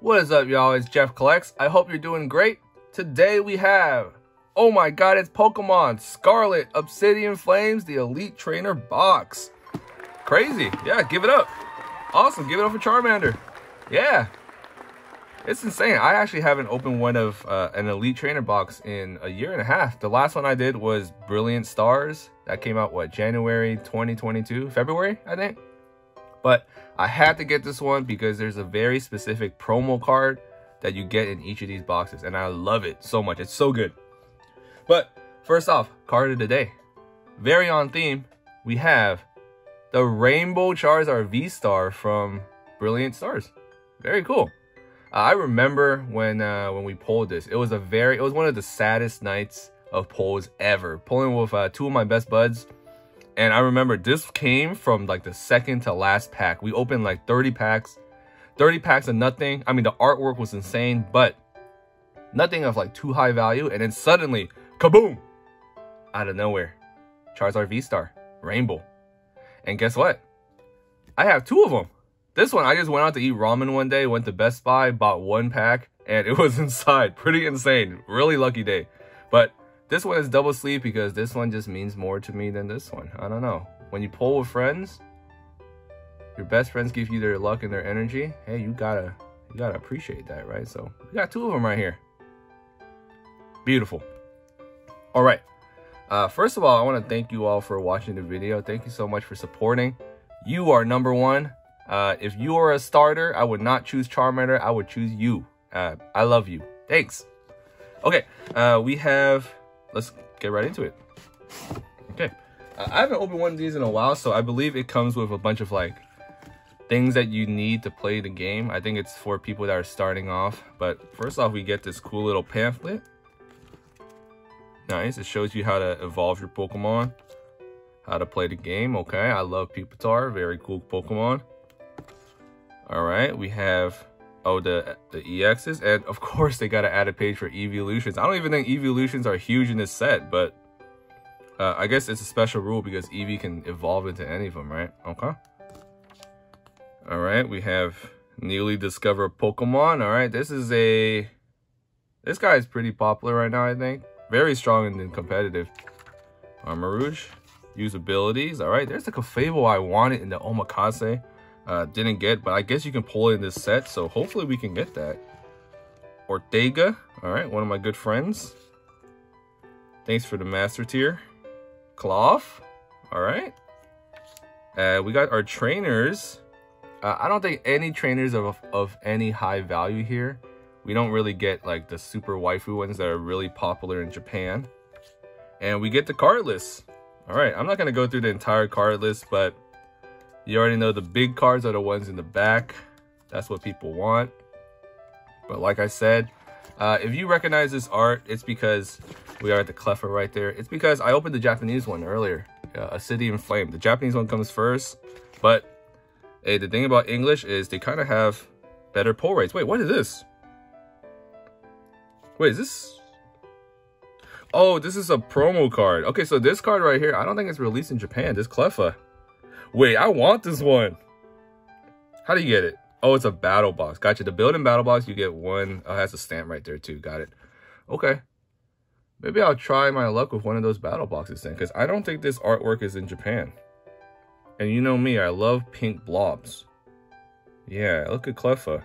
What is up, y'all? It's Jeff Kollects. I hope you're doing great. Today we have, oh my god, it's Pokemon Scarlet Obsidian Flames, the Elite Trainer box. Crazy. Yeah, give it up. Awesome. Give it up for Charmander. Yeah. It's insane. I actually haven't opened one of uh, an Elite Trainer box in a year and a half. The last one I did was Brilliant Stars. That came out, what, January 2022? February, I think? But I had to get this one because there's a very specific promo card that you get in each of these boxes. And I love it so much. It's so good. But first off, card of the day. Very on theme, we have the Rainbow Charizard V-Star from Brilliant Stars. Very cool. Uh, I remember when uh, when we pulled this. It was a very, it was one of the saddest nights of pulls ever. Pulling with uh, two of my best buds. And I remember this came from like the second to last pack. We opened like 30 packs. 30 packs of nothing. I mean, the artwork was insane, but nothing of like too high value. And then suddenly, kaboom! Out of nowhere. Charizard V-Star. Rainbow. And guess what? I have two of them. This one, I just went out to eat ramen one day, went to Best Buy, bought one pack, and it was inside. Pretty insane. Really lucky day. But this one is double sleeve because this one just means more to me than this one. I don't know. When you pull with friends, your best friends give you their luck and their energy. Hey, you gotta, you gotta appreciate that, right? So we got two of them right here. Beautiful. All right. Uh, first of all, I want to thank you all for watching the video. Thank you so much for supporting. You are number one. Uh, if you are a starter, I would not choose Charmander. I would choose you. Uh, I love you. Thanks. Okay, uh, we have, let's get right into it. Okay, uh, I haven't opened one of these in a while, so I believe it comes with a bunch of like things that you need to play the game. I think it's for people that are starting off. But first off, we get this cool little pamphlet. Nice, it shows you how to evolve your Pokemon, how to play the game. Okay, I love Pupitar, very cool Pokemon. All right, we have oh the the EXs, and of course they got to add a page for evolutions. I don't even think evolutions are huge in this set, but uh, I guess it's a special rule because Eevee can evolve into any of them, right? Okay. All right, we have newly discovered Pokemon. All right, this is a this guy is pretty popular right now. I think very strong and competitive. Armor Armarouge, usabilities. All right, there's the Clefable I wanted in the Omakase. Uh, didn't get, but I guess you can pull in this set, so hopefully we can get that. Ortega, all right, one of my good friends. Thanks for the master tier. Cloth, all right. Uh, we got our trainers. Uh, I don't think any trainers of, of any high value here. We don't really get like the super waifu ones that are really popular in Japan. And we get the card list. All right, I'm not gonna go through the entire card list, but you already know the big cards are the ones in the back. That's what people want. But like I said, uh, if you recognize this art, it's because we are at the Cleffa right there. It's because I opened the Japanese one earlier, uh, A City in Flame. The Japanese one comes first, but hey, the thing about English is they kind of have better pull rates. Wait, what is this? Wait, is this? Oh, this is a promo card. Okay, so this card right here, I don't think it's released in Japan. This Cleffa. Wait, I want this one. How do you get it? Oh, it's a battle box. Gotcha. The build-in battle box, you get one. Oh, it has a stamp right there too. Got it. Okay. Maybe I'll try my luck with one of those battle boxes then, because I don't think this artwork is in Japan. And you know me, I love pink blobs. Yeah, look at Cleffa.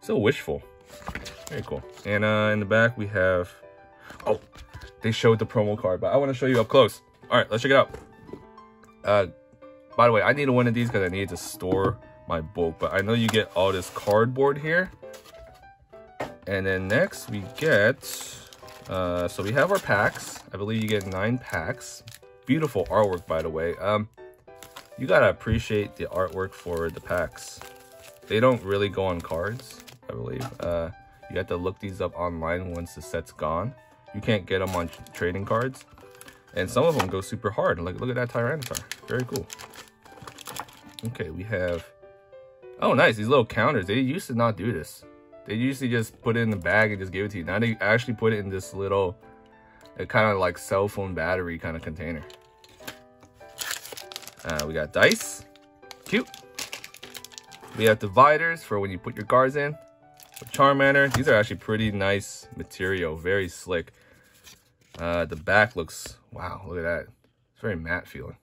So wishful. Very cool. And uh, in the back, we have... Oh, they showed the promo card, but I want to show you up close. All right, let's check it out. Uh, by the way, I need one of these because I need to store my book. But I know you get all this cardboard here. And then next we get... Uh, so we have our packs. I believe you get nine packs. Beautiful artwork, by the way. Um, you gotta appreciate the artwork for the packs. They don't really go on cards, I believe. Uh, you have to look these up online once the set's gone. You can't get them on trading cards. And some of them go super hard. Like, look at that Tyranitar. Very cool. Okay, we have... Oh, nice. These little counters. They used to not do this. They usually just put it in the bag and just give it to you. Now they actually put it in this little, kind of like cell phone battery kind of container. Uh, we got dice. Cute. We have dividers for when you put your cards in. Charmander. These are actually pretty nice material, very slick. Uh, the back looks, wow, look at that. It's very matte feeling.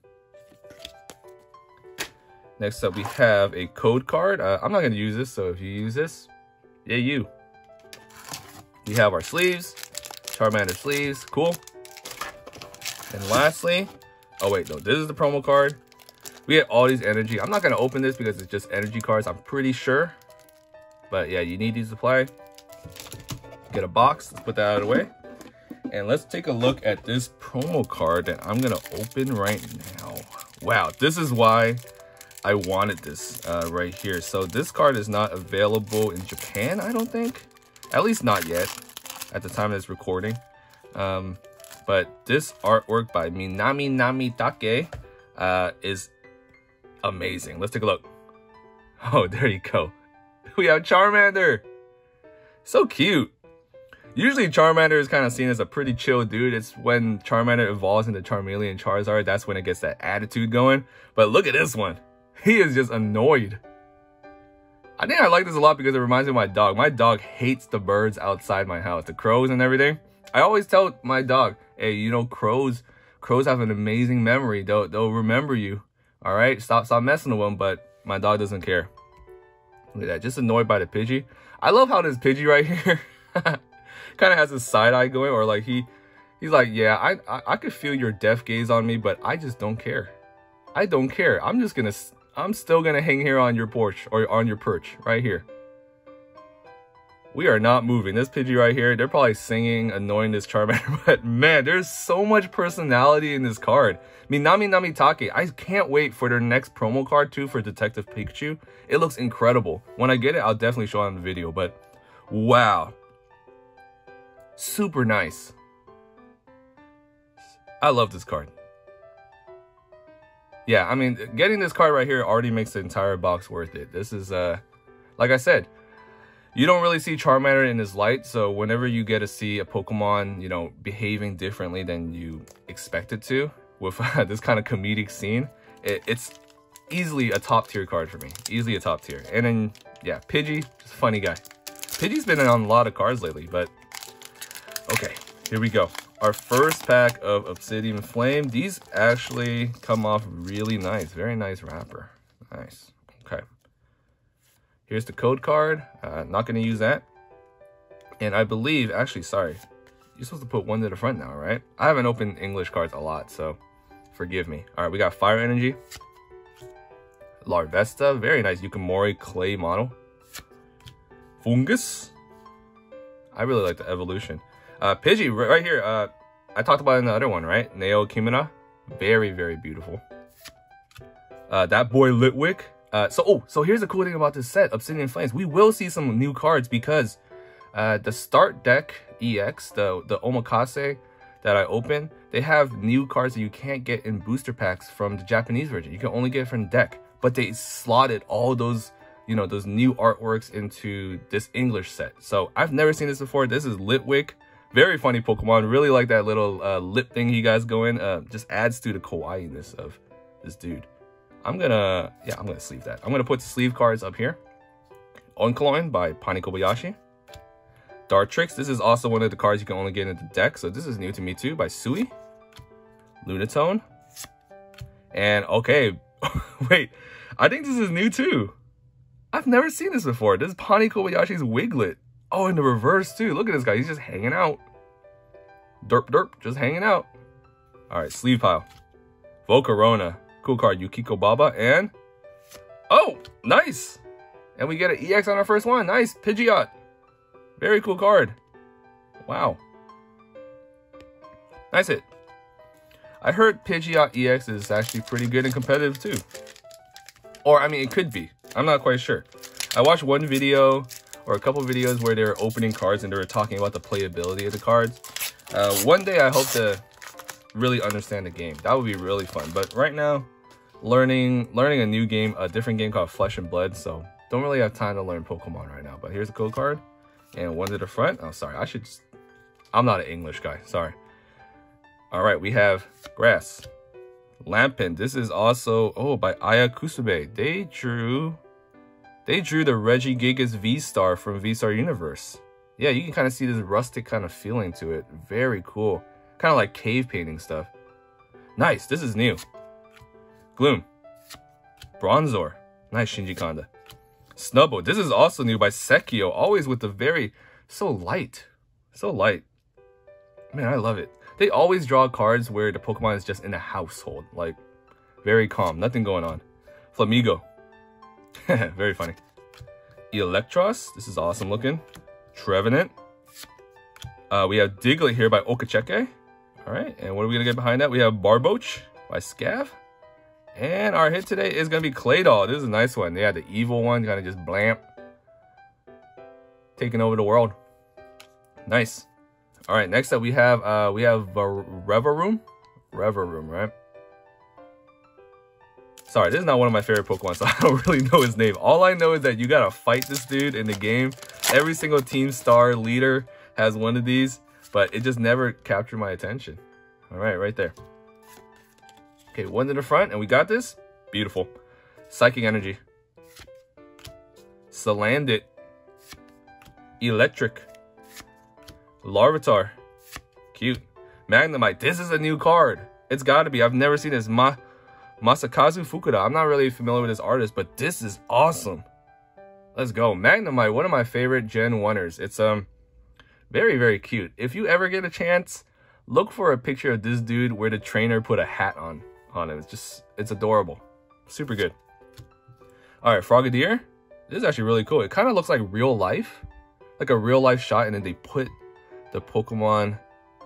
Next up, we have a code card. Uh, I'm not going to use this, so if you use this, yeah, you. We have our sleeves, Charmander sleeves, cool. And lastly, oh wait, no, this is the promo card. We get all these energy. I'm not going to open this because it's just energy cards, I'm pretty sure. But yeah, you need these to play. Get a box, let's put that out of the way. And let's take a look at this promo card that I'm gonna open right now. Wow, this is why I wanted this uh, right here. So this card is not available in Japan, I don't think. At least not yet, at the time of this recording. Um, but this artwork by Minami Namitake uh, is amazing. Let's take a look. Oh, there you go. We have Charmander. So cute. Usually Charmander is kind of seen as a pretty chill dude. It's when Charmander evolves into Charmeleon Charizard, that's when it gets that attitude going. But look at this one. He is just annoyed. I think I like this a lot because it reminds me of my dog. My dog hates the birds outside my house, the crows and everything. I always tell my dog, hey, you know, crows, crows have an amazing memory. They'll, they'll remember you. All right, stop, stop messing with them. But my dog doesn't care. Look at that, just annoyed by the Pidgey. I love how this Pidgey right here kind of has a side eye going, or like he, he's like, yeah, I, I, I could feel your death gaze on me, but I just don't care. I don't care. I'm just gonna, I'm still gonna hang here on your porch or on your perch right here. We are not moving. This Pidgey right here, they're probably singing, annoying this Charmander, but man, there's so much personality in this card. Minami Namitake, I can't wait for their next promo card too for Detective Pikachu. It looks incredible. When I get it, I'll definitely show it on the video, but wow. Super nice. I love this card. Yeah, I mean, getting this card right here already makes the entire box worth it. This is, uh, like I said, you don't really see Charmander in his light, so whenever you get to see a Pokemon, you know, behaving differently than you expect it to, with uh, this kind of comedic scene, it, it's easily a top tier card for me. Easily a top tier. And then, yeah, Pidgey, just funny guy. Pidgey's been on a lot of cards lately, but okay, here we go. Our first pack of Obsidian Flame. These actually come off really nice. Very nice wrapper. Nice. Okay. Here's the code card. Uh, not going to use that. And I believe, actually, sorry. You're supposed to put one to the front now, right? I haven't opened English cards a lot, so forgive me. All right, we got Fire Energy. Larvesta, very nice Yuka Morii clay model. Foongus. I really like the evolution. Uh, Pidgey, right here. Uh, I talked about in the other one, right? Neo Kimura. Very, very beautiful. Uh, that boy Litwick. Uh, so, oh, so here's the cool thing about this set, Obsidian Flames. We will see some new cards because uh, the start deck EX, the, the Omakase that I opened, they have new cards that you can't get in booster packs from the Japanese version. You can only get from deck. But they slotted all those, you know, those new artworks into this English set. So I've never seen this before. This is Litwick. Very funny Pokemon. Really like that little uh, lip thing he guys going. Uh, just adds to the kawaii-ness of this dude. I'm gonna, yeah, I'm gonna sleeve that. I'm gonna put sleeve cards up here. Oinkologne by Pani Kobayashi. Dartrix, this is also one of the cards you can only get in the deck, so this is new to me too, by Sui. Lunatone. And, okay, wait, I think this is new too. I've never seen this before. This is Pani Kobayashi's Wiglett. Oh, in the reverse too. Look at this guy, he's just hanging out. Derp derp, just hanging out. All right, sleeve pile. Volcarona. Cool card, Yukiko Baba, and... Oh, nice! And we get an EX on our first one. Nice, Pidgeot. Very cool card. Wow. Nice hit. I heard Pidgeot EX is actually pretty good and competitive too. Or, I mean, it could be. I'm not quite sure. I watched one video or a couple videos where they were opening cards and they were talking about the playability of the cards. Uh, one day I hope to really understand the game. That would be really fun. But right now, learning learning a new game, a different game called Flesh and Blood. So don't really have time to learn Pokemon right now. But here's a code card and one to the front. Oh, sorry. I should. Just, I'm not an English guy. Sorry. All right, we have grass. Lampent. This is also oh by Aya Kusube. They drew They drew the Regigigas V-Star from V-Star Universe. Yeah, you can kind of see this rustic kind of feeling to it. Very cool. Kind of like cave painting stuff. Nice, this is new. Gloom. Bronzor. Nice Shinji Kanda. Snubbull. This is also new by Sekio. Always with the very... So light. So light. Man, I love it. They always draw cards where the Pokemon is just in a household. Like, very calm. Nothing going on. Flamigo. very funny. Eelektross. This is awesome looking. Trevenant. Uh, we have Diglett here by Okacheke. All right, and what are we gonna get behind that? We have Barboach by Scav. And our hit today is gonna be Claydol. This is a nice one. Yeah, the evil one, kind of just blamp. Taking over the world. Nice. All right, next up we have uh we have Revavroom. Revavroom, right? Sorry, this is not one of my favorite Pokemon, so I don't really know his name. All I know is that you gotta fight this dude in the game. Every single Team Star leader has one of these, but it just never captured my attention. All right, right there. Okay, one to the front, and we got this. Beautiful. Psychic Energy. Salandit. Electric. Larvitar. Cute. Magnemite. This is a new card. It's got to be. I've never seen this. Masakazu Fukuda. I'm not really familiar with this artist, but this is awesome. Let's go. Magnemite, one of my favorite Gen 1ers. It's um very, very cute. If you ever get a chance, look for a picture of this dude where the trainer put a hat on, on him. It's just, it's adorable. Super good. All right, Frogadier. This is actually really cool. It kind of looks like real life, like a real life shot, and then they put the Pokemon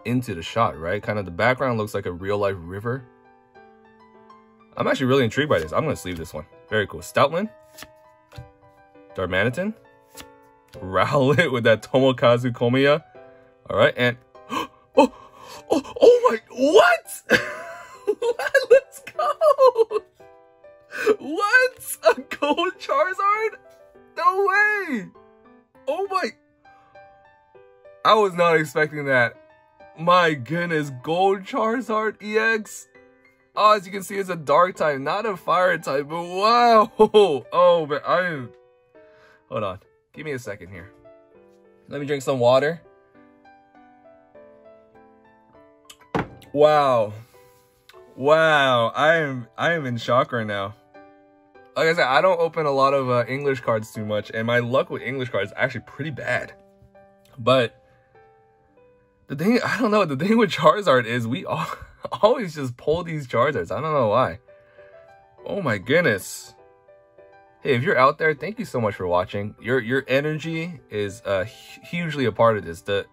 into the shot, right? Kind of the background looks like a real life river. I'm actually really intrigued by this. I'm going to sleeve this one. Very cool. Stoutland. Darmanitan. Rowlet with that Tomokazu Komiya. All right, and oh, oh, oh, oh my, what? Let's go. What? A gold Charizard? No way. Oh my. I was not expecting that. My goodness, gold Charizard EX. Oh, as you can see, it's a dark type, not a fire type, but wow. Oh, but I am... Hold on. Give me a second here. Let me drink some water. Wow. Wow. I am I am in shock right now. Like I said, I don't open a lot of uh, English cards too much, and my luck with English cards is actually pretty bad. But the thing, I don't know, the thing with Charizard is we all, always just pull these Charizards. I don't know why. Oh my goodness. Hey, if you're out there, thank you so much for watching. Your your energy is uh, hugely a part of this. The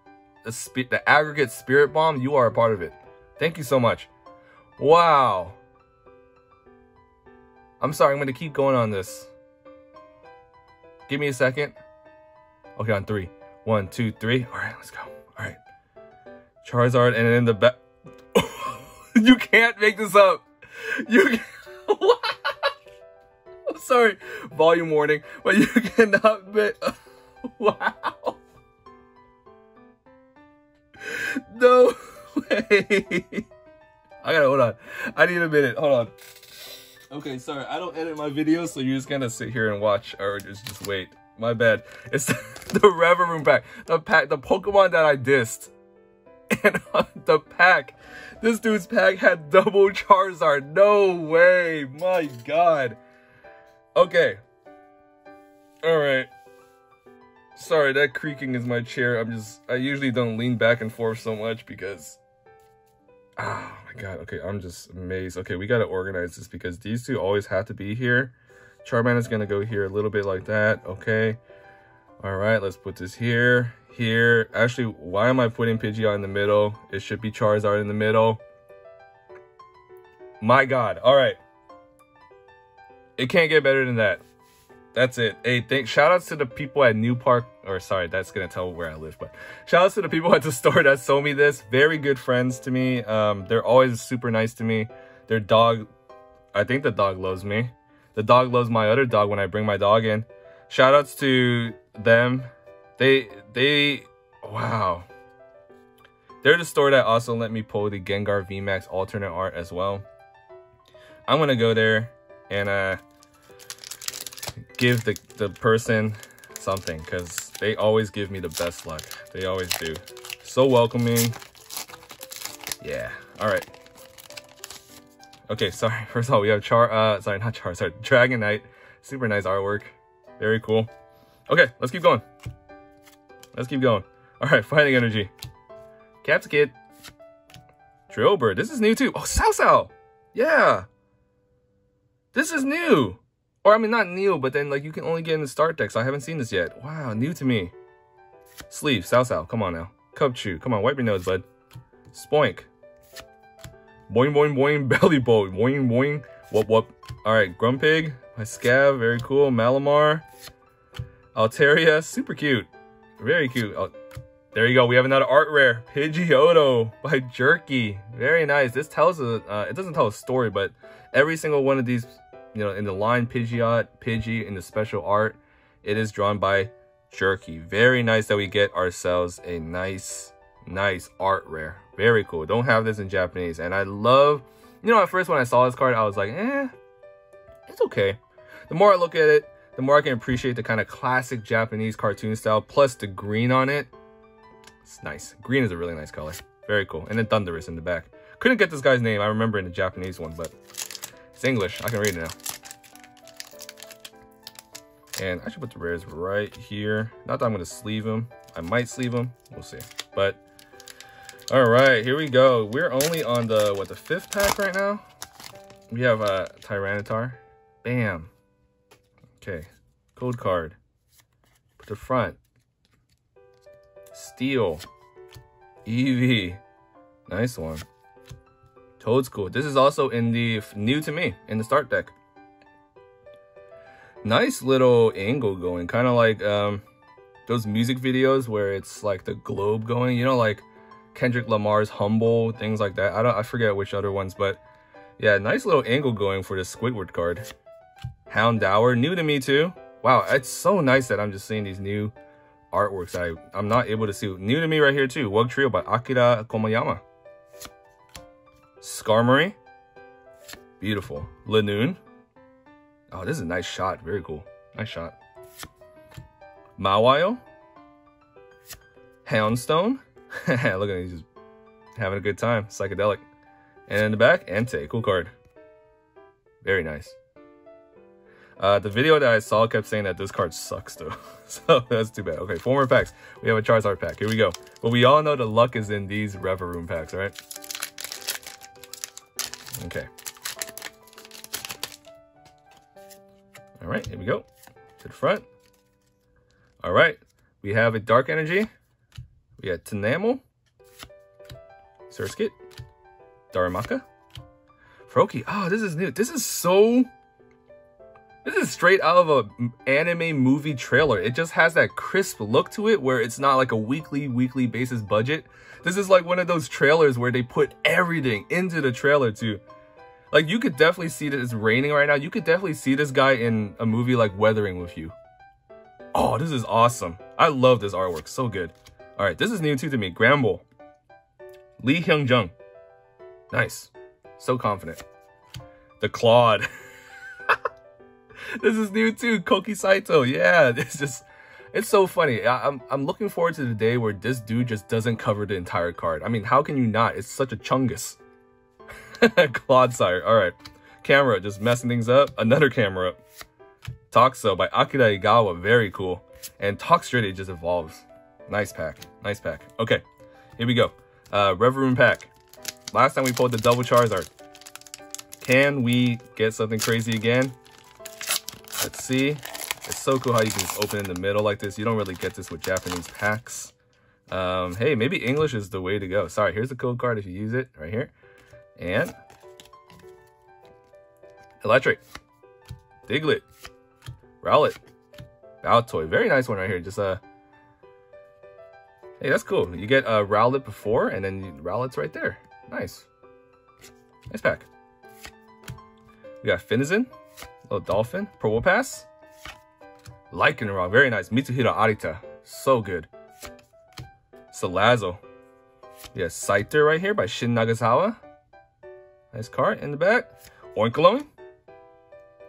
the, the aggregate spirit bomb, you are a part of it. Thank you so much. Wow. I'm sorry, I'm going to keep going on this. Give me a second. Okay, on three. One, two, three. All right, let's go. All right. Charizard, and then the back. you can't make this up. You. I'm sorry, volume warning, but you cannot be. wow. No way. I gotta hold on. I need a minute. Hold on. Okay, sorry. I don't edit my videos, so you're just gonna sit here and watch or just just wait. My bad. It's the, the Revavroom pack. The pack, the Pokemon that I dissed. The pack, this dude's pack had double Charizard. No way. My God. Okay. Alright. Sorry, that creaking is my chair. I'm just, I usually don't lean back and forth so much because, oh my god, okay, I'm just amazed. Okay, we gotta organize this because these two always have to be here. Charmander is gonna go here a little bit like that, okay. Alright, let's put this here, here. Actually, why am I putting Pidgeot in the middle? It should be Charizard in the middle. My god, alright. It can't get better than that. That's it. Hey, thank shout outs to the people at New Park, or sorry, that's gonna tell where I live, but shout outs to the people at the store that sold me this. Very good friends to me. Um, they're always super nice to me. Their dog, I think the dog loves me. The dog loves my other dog when I bring my dog in. Shout outs to them. They, they, wow. They're the store that also let me pull the Gengar VMAX alternate art as well. I'm gonna go there and uh, give the, the person something because they always give me the best luck. They always do. So welcoming. Yeah. All right. Okay, sorry. First of all, we have Char, uh, sorry, not Char, sorry, Dragonite. Super nice artwork. Very cool. Okay, let's keep going. Let's keep going. All right, Fighting Energy. Captain Kid. Drillbur. This is new too. Oh, Sao Sao. Yeah. This is new. Or, I mean, not new, but then, like, you can only get in the start deck, so I haven't seen this yet. Wow, new to me. Sleeve, Sao Sao. Come on now. Cubchoo. Come on, wipe your nose, bud. Spoink. Boing, boing, boing. Bellibolt. Boing, boing. Whoop, whoop. All right, Grumpig. My Scav. Very cool. Malamar. Altaria. Super cute. Very cute. Oh, there you go. We have another art rare. Pidgeotto by Jerky. Very nice. This tells a, uh, it doesn't tell a story, but every single one of these, you know, in the line Pidgeot, Pidgey, in the special art, it is drawn by Jerky. Very nice that we get ourselves a nice, nice art rare. Very cool. Don't have this in Japanese. And I love, you know, at first when I saw this card, I was like, eh, it's okay. The more I look at it, the more I can appreciate the kind of classic Japanese cartoon style, plus the green on it. It's nice. Green is a really nice color. Very cool. And then Thundurus in the back. Couldn't get this guy's name. I remember in the Japanese one, but it's English. I can read it now. And I should put the rares right here. Not that I'm going to sleeve them. I might sleeve them. We'll see. But, all right, here we go. We're only on the, what, the fifth pack right now? We have a uh, Tyranitar. Bam. Okay, code card. Put the front. Steel. Eevee. Nice one. Toedscool. This is also in the new to me in the start deck. Nice little angle going, kind of like um, those music videos where it's like the globe going. You know, like Kendrick Lamar's "Humble," things like that. I don't, I forget which other ones, but yeah, nice little angle going for the Squidward card. Houndour, new to me too. Wow, it's so nice that I'm just seeing these new artworks I, I'm not able to see. New to me right here too. Wugtrio by Akira Komayama. Skarmory. Beautiful. Lanoon. Oh, this is a nice shot. Very cool. Nice shot. Mawile. Houndstone. Look at him, he's just having a good time. Psychedelic. And in the back, Entei. Cool card. Very nice. Uh, the video that I saw kept saying that this card sucks though. so that's too bad. Okay, four more packs. We have a Charizard pack. Here we go. But we all know the luck is in these Revavroom packs, right? Okay. All right, here we go. To the front. All right. We have a Dark Energy. We have Tynamo. Surskit. Darumaka. Froakie. Oh, this is new. This is so this is straight out of a anime movie trailer. It just has that crisp look to it where it's not like a weekly, weekly basis budget. This is like one of those trailers where they put everything into the trailer too. Like you could definitely see that it's raining right now. You could definitely see this guy in a movie like Weathering with You. Oh, this is awesome. I love this artwork. So good. All right, this is new too to me. Gramble. Lee Hyung Jung. Nice. So confident. The Claude. this is new too. Koki Saito. Yeah, it's just, it's so funny. I, am I'm looking forward to the day where this dude just doesn't cover the entire card. I mean, how can you not? It's such a chungus. Clodsire. All right. Camera, just messing things up. Another camera. Toxel by Akira Egawa. Very cool. And Toxtricity just evolves. Nice pack. Nice pack. Okay. Here we go. Uh, Revavroom pack. Last time we pulled the double Charizard. Can we get something crazy again? Let's see. It's so cool how you can just open in the middle like this. You don't really get this with Japanese packs. Um, hey, maybe English is the way to go. Sorry, here's the code card if you use it right here. And Electric, Diglett, Rowlet, Baltoy. Very nice one right here. Just uh, hey, that's cool. You get uh, Rowlet before, and then Rowlet's right there. Nice, nice pack. We got Finizen, Little Dolphin, Probopass. Lycanroc, very nice. Mitsuhiro Arita, so good. Salazzle. Yes, Scyther right here by Shin Nagasawa. Nice card in the back. Oinkologne.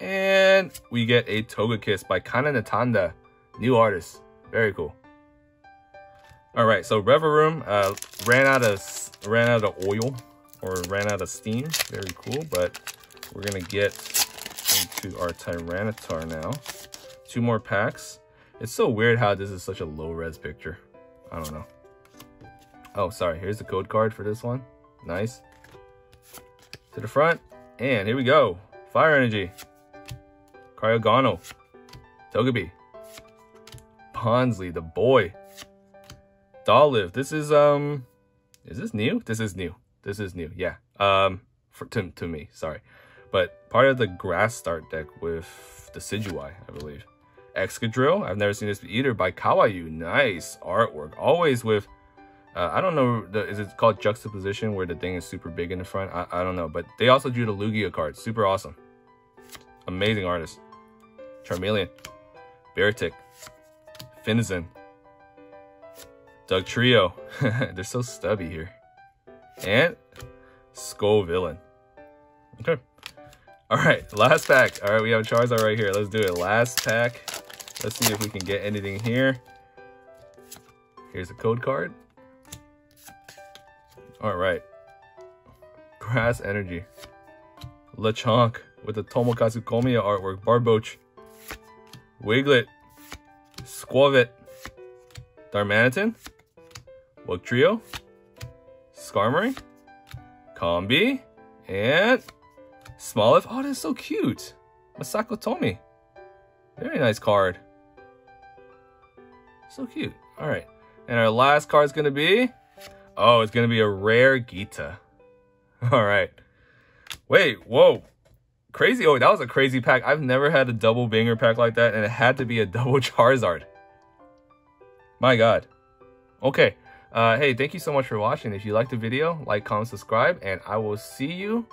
And we get a Togekiss by Kana Natanda. New artist. Very cool. All right, so Revavroom uh, ran out of ran out of oil or ran out of steam. Very cool, but we're gonna get into our Tyranitar now. Two more packs. It's so weird how this is such a low res picture. I don't know. Oh, sorry. Here's the code card for this one. Nice. To the front. And here we go. Fire Energy. Cryogano. Togepi. Ponsley, the boy. Dolliv. This is, um, is this new? This is new. This is new. Yeah. Um, for, to, to me, sorry. But part of the grass start deck with the Decidueye, I believe. Excadrill. I've never seen this either by Kawayu. Nice artwork. Always with, uh, I don't know, the, is it called juxtaposition where the thing is super big in the front? I, I don't know. But they also drew the Lugia card. Super awesome. Amazing artist. Charmeleon. Beartic. Finizen. Dugtrio. They're so stubby here. And Villain. Okay. Alright, last pack. Alright, we have Charizard right here. Let's do it. Last pack. Let's see if we can get anything here. Here's a code card. Alright. Grass Energy. Lechonk with the Tomokazu Komiya artwork. Barboach. Wiglett. Skwovet. Darmanitan. Trio, Skarmory. Combee. And Smoliv. Oh, that's so cute. Masako Tomi. Very nice card. So cute. All right. And our last card is going to be... Oh, it's going to be a rare Gita. All right. Wait, whoa. Crazy. Oh, that was a crazy pack. I've never had a double banger pack like that, and it had to be a double Charizard. My god. Okay. Uh, hey, thank you so much for watching. If you liked the video, like, comment, subscribe, and I will see you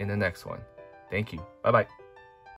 in the next one. Thank you. Bye-bye.